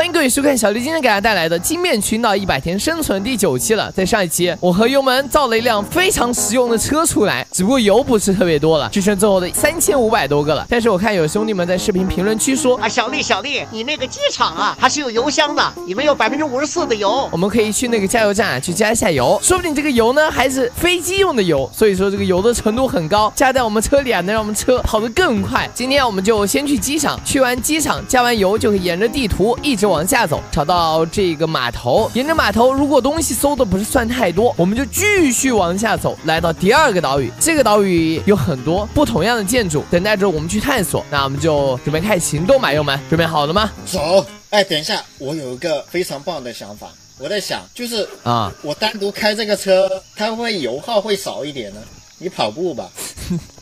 欢迎各位收看小丽今天给大家带来的《金面群岛一百天生存》第九期了。在上一期，我和油门造了一辆非常实用的车出来，只不过油不是特别多了，只剩最后的三千五百多个了。但是我看有兄弟们在视频评论区说啊，小丽小丽，你那个机场啊，它是有油箱的，里面有百分之五十四的油，我们可以去那个加油站去加一下油，说不定这个油呢还是飞机用的油，所以说这个油的程度很高，加在我们车里啊，能让我们车跑得更快。今天我们就先去机场，去完机场加完油，就可以沿着地图一直往下走，找到这个码头。沿着码头，如果东西搜的不是算太多，我们就继续往下走，来到第二个岛屿。这个岛屿有很多不同样的建筑，等待着我们去探索。那我们就准备开始行动吧，友们，准备好了吗？走。哎，等一下，我有一个非常棒的想法。我在想，就是啊，我单独开这个车，它会油耗会少一点呢。你跑步吧。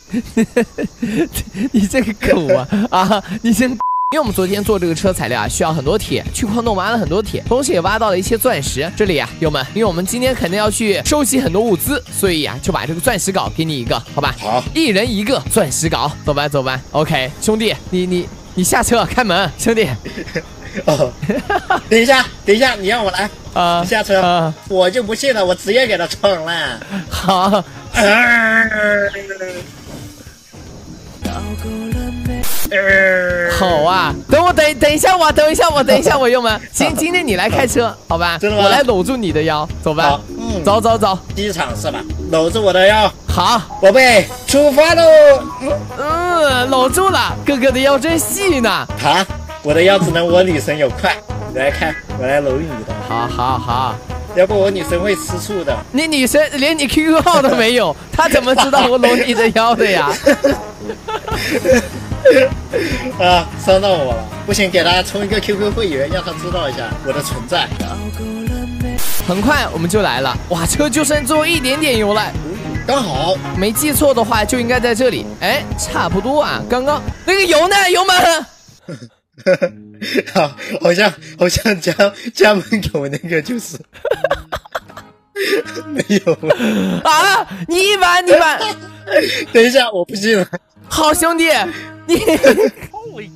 你这个狗啊啊！你先。因为我们昨天做这个车材料啊，需要很多铁，去矿洞挖了很多铁，同时也挖到了一些钻石。这里啊，友们，因为我们今天肯定要去收集很多物资，所以啊，就把这个钻石镐给你一个，好吧？好，一人一个钻石镐，走吧，走吧。OK，兄弟，你你你下车开门，兄弟。哦，等一下，等一下，你让我来 啊，下车，我就不信了，我直接给他闯了。好。好啊，等我等等一下我，等一下我，等一下我，用吗，今今天你来开车，好吧？真的吗？我来搂住你的腰，走吧。嗯，走走走，机场是吧？搂住我的腰。好，宝贝，出发喽。嗯，搂住了，哥哥的腰真细呢。好，我的腰只能我女神有快，你来看，我来搂你的。好好好，要不我女神会吃醋的。你女神连你 QQ 号都没有，她怎么知道我搂你的腰的呀？啊，伤到我了！不行，给他充一个 QQ 会员，让他知道一下我的存在。很快我们就来了，哇，车就剩最后一点点油了，刚好没记错的话就应该在这里。哎，差不多啊，刚刚那个油呢？油门？好，好像好像家家门口那个就是，没 有啊！你一般你一般，等一下，我不信了。好兄弟，你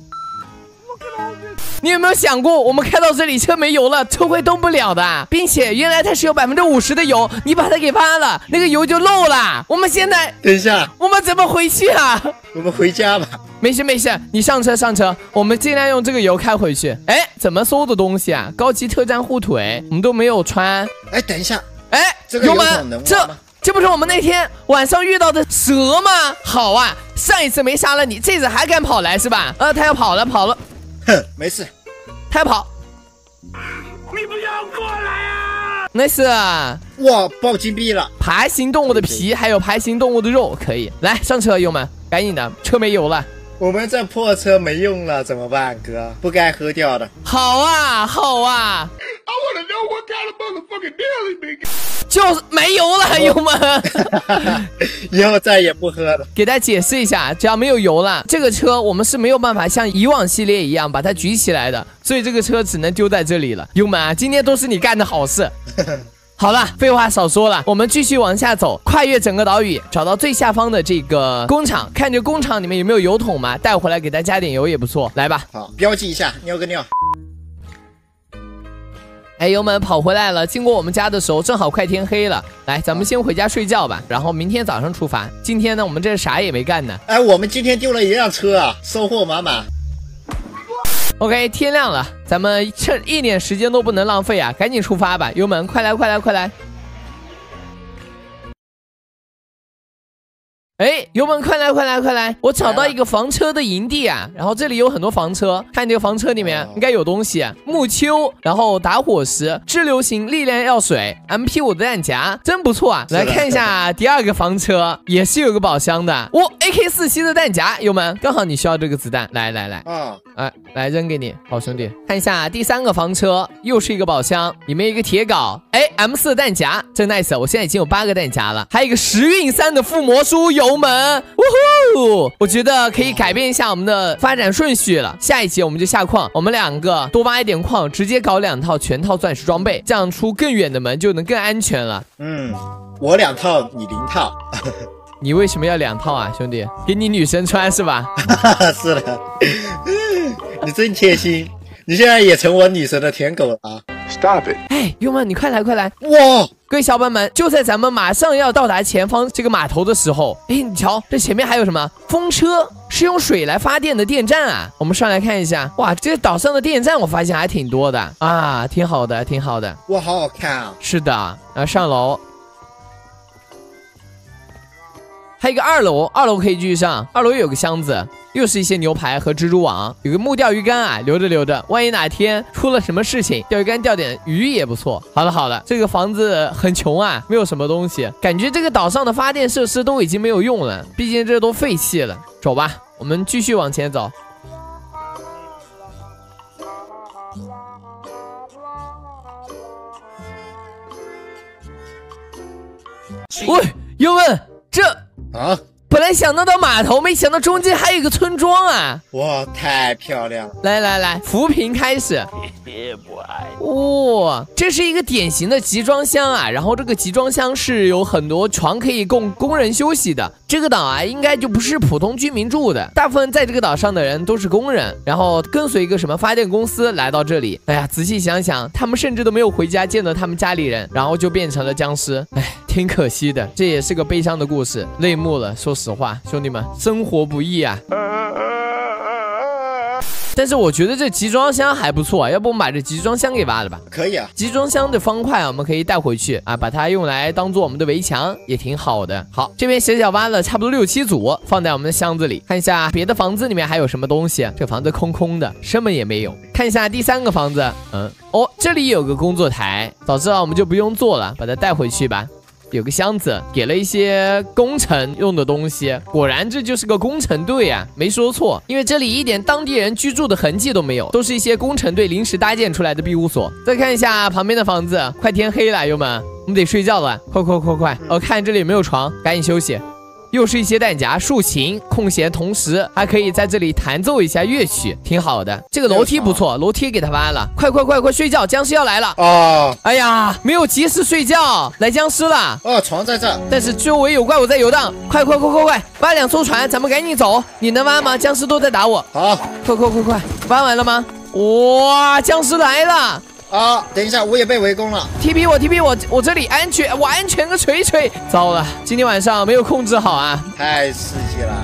你有没有想过，我们开到这里车没油了，车会动不了的，并且原来它是有百分之五十的油，你把它给翻了，那个油就漏了。我们现在等一下，我们怎么回去啊？我们回家吧。没事没事，你上车上车，我们尽量用这个油开回去。哎，怎么搜的东西啊？高级特战护腿，我们都没有穿。哎，等一下，哎，这个油能这这不是我们那天晚上遇到的蛇吗？好啊。上一次没杀了你，这次还敢跑来是吧？呃，他要跑了，跑了。哼，没事，他要跑。你不要过来啊！没事。哇，爆金币了！爬行动物的皮，还有爬行动物的肉，可以。来上车，友们，赶紧的，车没油了。我们这破车没用了，怎么办，哥？不该喝掉的。好啊，好啊。就是没油了，友们，以后再也不喝了。给大家解释一下，只要没有油了，这个车我们是没有办法像以往系列一样把它举起来的，所以这个车只能丢在这里了。友们啊，今天都是你干的好事。好了，废话少说了，我们继续往下走，跨越整个岛屿，找到最下方的这个工厂，看这工厂里面有没有油桶嘛，带回来给它加点油也不错。来吧，好，标记一下，尿个尿。哎，友们跑回来了。经过我们家的时候，正好快天黑了。来，咱们先回家睡觉吧，然后明天早上出发。今天呢，我们这啥也没干呢。哎，我们今天丢了一辆车啊，收获满满。OK，天亮了，咱们趁一点时间都不能浪费啊，赶紧出发吧，友们，快来，快来，快来！哎，友们，快来快来快来！我找到一个房车的营地啊，然后这里有很多房车，看这个房车里面应该有东西，木丘，然后打火石，支流型力量药水，MP 五的弹夹，真不错啊！来看一下第二个房车，也是有个宝箱的，哇，AK 四七的弹夹，友们，刚好你需要这个子弹，来来来，啊，哎，来扔给你，好兄弟，看一下第三个房车，又是一个宝箱，里面一个铁镐，哎，M 四弹夹，真 nice，我现在已经有八个弹夹了，还有一个时运三的附魔书，油门，呜呼！我觉得可以改变一下我们的发展顺序了。下一集我们就下矿，我们两个多挖一点矿，直接搞两套全套钻石装备，这样出更远的门就能更安全了。嗯，我两套，你零套。你为什么要两套啊，兄弟？给你女神穿是吧？是的。你真贴心。你现在也成我女神的舔狗了啊！Stop it！哎，优们，你快来快来！哇，各位小伙伴们，就在咱们马上要到达前方这个码头的时候，哎，你瞧，这前面还有什么风车？是用水来发电的电站啊！我们上来看一下，哇，这个岛上的电站我发现还挺多的啊，挺好的，挺好的。哇，好好看啊！是的，啊，上楼。还有一个二楼，二楼可以继续上。二楼有个箱子，又是一些牛排和蜘蛛网，有个木钓鱼竿啊，留着留着，万一哪天出了什么事情，钓鱼竿钓点鱼也不错。好了好了，这个房子很穷啊，没有什么东西，感觉这个岛上的发电设施都已经没有用了，毕竟这都废弃了。走吧，我们继续往前走。喂，友们，这。啊！本来想到到码头，没想到中间还有一个村庄啊！哇，太漂亮了！来来来，扶贫开始。哇，这是一个典型的集装箱啊！然后这个集装箱是有很多床可以供工人休息的。这个岛啊，应该就不是普通居民住的，大部分在这个岛上的人都是工人，然后跟随一个什么发电公司来到这里。哎呀，仔细想想，他们甚至都没有回家见到他们家里人，然后就变成了僵尸。哎，挺可惜的，这也是个悲伤的故事，泪目了。说实话，兄弟们，生活不易啊。但是我觉得这集装箱还不错，要不我们把这集装箱给挖了吧？可以啊，集装箱的方块我们可以带回去啊，把它用来当做我们的围墙也挺好的。好，这边小小挖了差不多六七组，放在我们的箱子里。看一下别的房子里面还有什么东西，这房子空空的，什么也没有。看一下第三个房子，嗯，哦，这里有个工作台，早知道我们就不用做了，把它带回去吧。有个箱子，给了一些工程用的东西。果然，这就是个工程队啊，没说错。因为这里一点当地人居住的痕迹都没有，都是一些工程队临时搭建出来的庇护所。再看一下旁边的房子，快天黑了，友们，我们得睡觉了，快快快快！我看这里有没有床，赶紧休息。又是一些弹夹、竖琴，空闲同时还可以在这里弹奏一下乐曲，挺好的。这个楼梯不错，楼梯给他挖了。快快快快睡觉，僵尸要来了啊！哎呀，没有及时睡觉，来僵尸了。哦，床在这，但是周围有怪物在游荡。快快快快快，挖两艘船，咱们赶紧走。你能挖吗？僵尸都在打我。好，快快快快，挖完了吗？哇，僵尸来了。啊！等一下，我也被围攻了。TP 我，TP 我，我这里安全，我安全个锤锤！糟了，今天晚上没有控制好啊，太刺激了，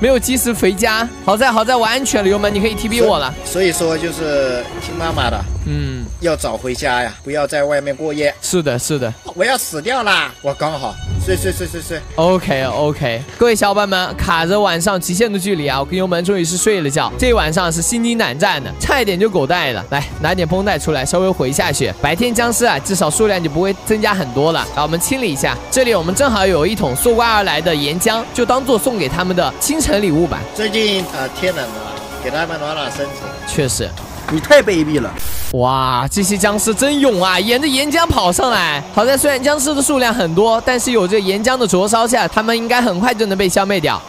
没有及时回家。好在好在我安全了，友们，你可以 TP 我了。所以说就是听妈妈的，嗯，要早回家呀，不要在外面过夜。是的，是的，我要死掉啦！我刚好。睡睡睡睡睡，OK OK，各位小伙伴们，卡着晚上极限的距离啊，我跟油门终于是睡了觉。这晚上是心惊胆战的，差一点就狗带了。来拿点绷带出来，稍微回一下血。白天僵尸啊，至少数量就不会增加很多了。让我们清理一下，这里我们正好有一桶搜刮而来的岩浆，就当做送给他们的清晨礼物吧。最近呃天冷了，给他们暖暖身子。确实。你太卑鄙了！哇，这些僵尸真勇啊，沿着岩浆跑上来。好在虽然僵尸的数量很多，但是有着岩浆的灼烧下，他们应该很快就能被消灭掉。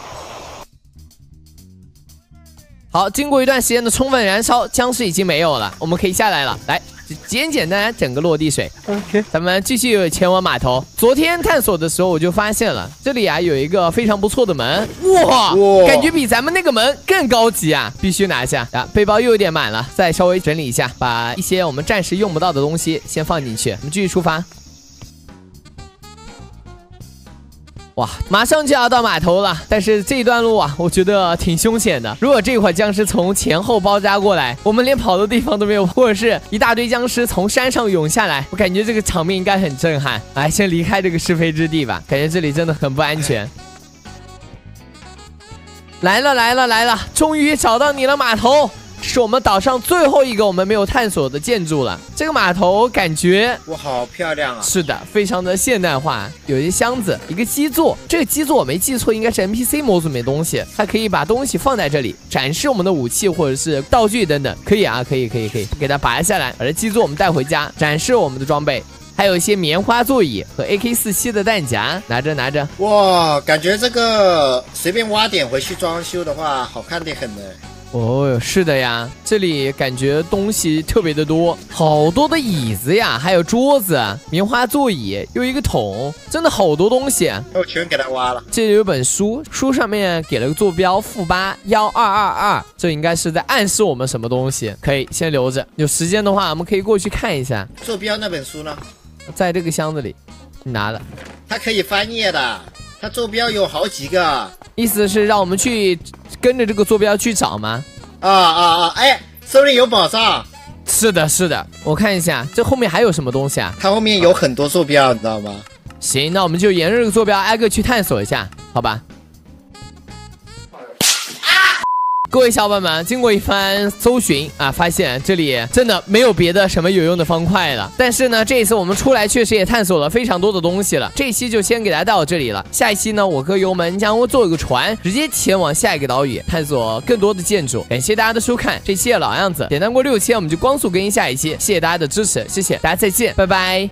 好，经过一段时间的充分燃烧，僵尸已经没有了，我们可以下来了。来。简简单单整个落地水，OK，咱们继续前往码头。昨天探索的时候，我就发现了这里啊有一个非常不错的门，哇，感觉比咱们那个门更高级啊，必须拿下啊！背包又有点满了，再稍微整理一下，把一些我们暂时用不到的东西先放进去，我们继续出发。哇，马上就要到码头了，但是这一段路啊，我觉得挺凶险的。如果这块僵尸从前后包扎过来，我们连跑的地方都没有，或者是一大堆僵尸从山上涌下来，我感觉这个场面应该很震撼。来，先离开这个是非之地吧，感觉这里真的很不安全。来了来了来了，终于找到你了，码头。是我们岛上最后一个我们没有探索的建筑了。这个码头感觉哇，好漂亮啊！是的，非常的现代化，有一些箱子，一个基座。这个基座我没记错，应该是 NPC 模组里面东西，它可以把东西放在这里，展示我们的武器或者是道具等等。可以啊，可以，可以，可以，给它拔下来，把这基座我们带回家，展示我们的装备。还有一些棉花座椅和 AK 四七的弹夹，拿着拿着。哇，感觉这个随便挖点回去装修的话，好看的很呢。哦，是的呀，这里感觉东西特别的多，好多的椅子呀，还有桌子、棉花座椅，又一个桶，真的好多东西。我全给他挖了。这里有本书，书上面给了个坐标负八幺二二二，这应该是在暗示我们什么东西？可以先留着，有时间的话我们可以过去看一下。坐标那本书呢？在这个箱子里，你拿了。它可以翻页的，它坐标有好几个。意思是让我们去。跟着这个坐标去找吗？啊啊啊！哎，手里有宝藏。是的，是的，我看一下，这后面还有什么东西啊？它后面有很多坐标，你知道吗？行，那我们就沿着这个坐标挨个去探索一下，好吧？各位小伙伴们，经过一番搜寻啊，发现这里真的没有别的什么有用的方块了。但是呢，这一次我们出来确实也探索了非常多的东西了。这一期就先给大家到这里了。下一期呢，我哥油门将会坐一个船，直接前往下一个岛屿，探索更多的建筑。感谢大家的收看，这期老样子，点赞过六千我们就光速更新下一期。谢谢大家的支持，谢谢大家，再见，拜拜。